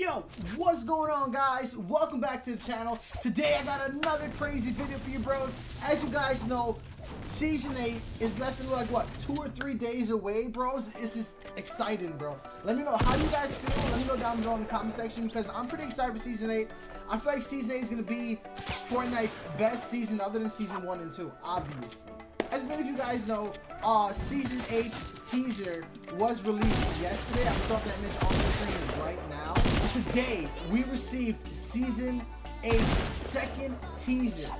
Yo, what's going on guys? Welcome back to the channel. Today I got another crazy video for you bros. As you guys know, season 8 is less than like what, two or three days away, bros. This is exciting, bro. Let me know how you guys feel. Let me know down below in the comment section because I'm pretty excited for season 8. I feel like season 8 is going to be Fortnite's best season other than season 1 and 2, obviously as many of you guys know, uh, season 8 teaser was released yesterday. I'm throwing that image on the screen right now. Today, we received season 8 second teaser.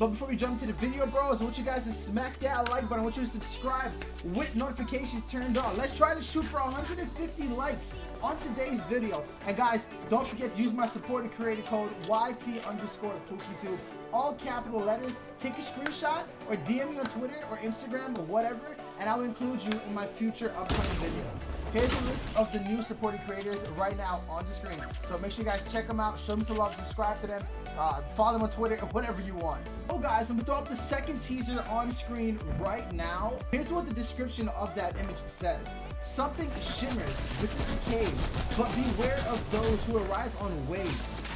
But before we jump into the video, bros, I want you guys to smack that like button. I want you to subscribe with notifications turned on. Let's try to shoot for 150 likes on today's video. And guys, don't forget to use my supported creator code YT underscore PookieTube. All capital letters. Take a screenshot or DM me on Twitter or Instagram or whatever, and I'll include you in my future upcoming videos. Here's a list of the new supported creators right now on the screen. So make sure you guys check them out, show them some love, subscribe to them, uh, follow them on Twitter, whatever you want. Oh guys, I'm gonna throw up the second teaser on screen right now. Here's what the description of that image says. Something shimmers within the cave, but beware of those who arrive on wave.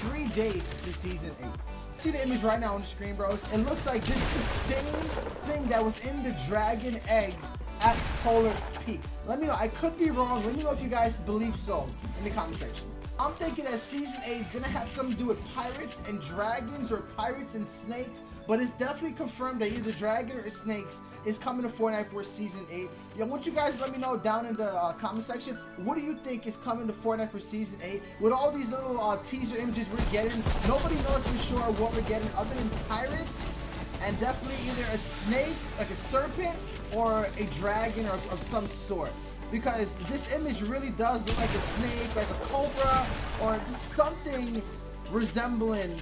Three days to season eight see the image right now on the screen, bros. It looks like this is the same thing that was in the dragon eggs at Polar Peak. Let me know. I could be wrong. Let me know if you guys believe so in the comment section. I'm thinking that season 8 is going to have something to do with pirates and dragons or pirates and snakes, but it's definitely confirmed that either dragon or snakes is coming to Fortnite for season 8. Yeah, I want you guys to let me know down in the uh, comment section, what do you think is coming to Fortnite for season 8? With all these little uh, teaser images we're getting, nobody knows for sure what we're getting other than pirates and definitely either a snake, like a serpent, or a dragon or of some sort. Because this image really does look like a snake, like a cobra, or something resembling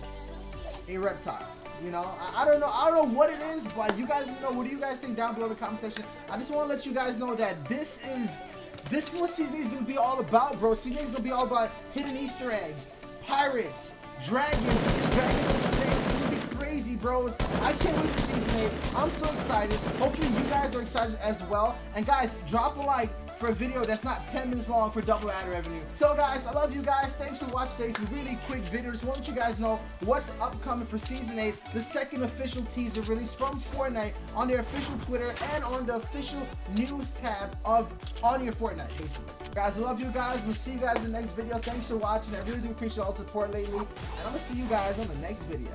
a reptile. You know, I, I, don't know, I don't know what it is, but you guys know. What do you guys think down below in the comment section? I just want to let you guys know that this is this is what is gonna be all about, bro. Is gonna be all about hidden Easter eggs, pirates, dragons, dragons snakes It'll be crazy, bros. I can't wait for season 8. I'm so excited. Hopefully you guys are excited as well. And guys, drop a like for a video that's not 10 minutes long for double ad revenue. So guys, I love you guys. Thanks for watching today's really quick video. Just want you guys know what's upcoming for Season 8, the second official teaser released from Fortnite on their official Twitter and on the official news tab of on your Fortnite, basically. Guys, I love you guys. We'll see you guys in the next video. Thanks for watching. I really do appreciate all the support lately. And I'm going to see you guys on the next video.